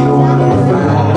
you on the ground.